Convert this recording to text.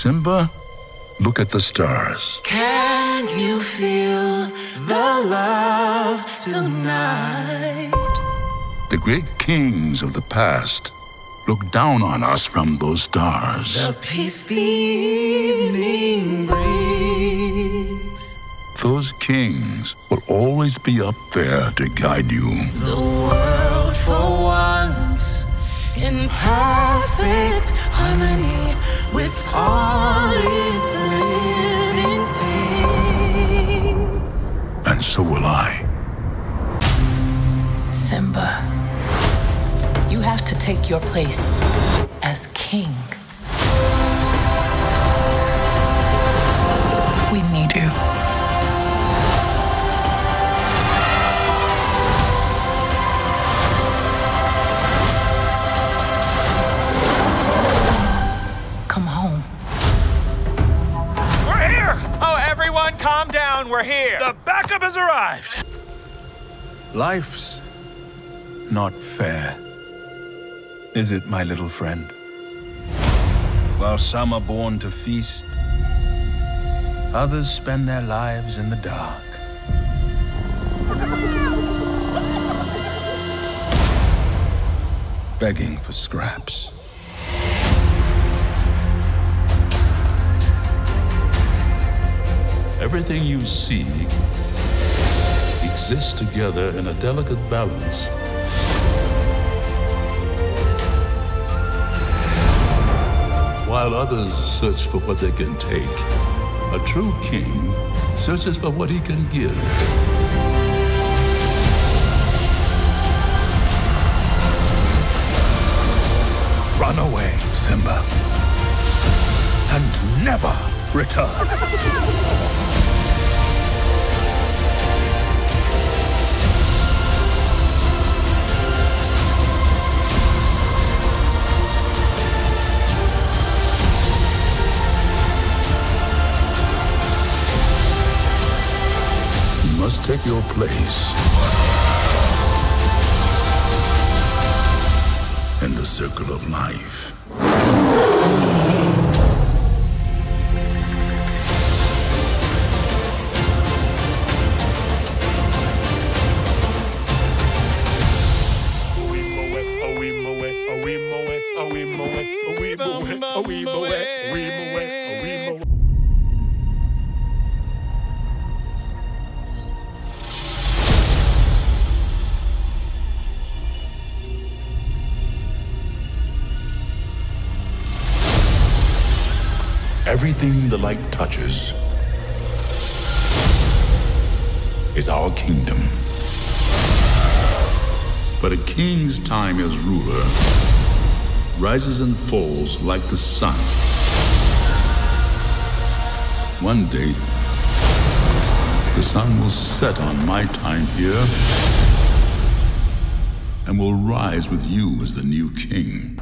Simba, look at the stars. Can you feel the love tonight? The great kings of the past look down on us from those stars. The peace the evening brings. Those kings will always be up there to guide you. The world for once in perfect harmony with all its living things. And so will I. Simba, you have to take your place as king. Come home. We're here! Oh, everyone, calm down. We're here. The backup has arrived. Life's not fair. Is it, my little friend? While some are born to feast, others spend their lives in the dark. Begging for scraps. Everything you see exists together in a delicate balance. While others search for what they can take, a true king searches for what he can give. Run away, Simba. And never return. Must take your place in the circle of life. Everything the light touches is our kingdom. But a king's time as ruler rises and falls like the sun. One day, the sun will set on my time here and will rise with you as the new king.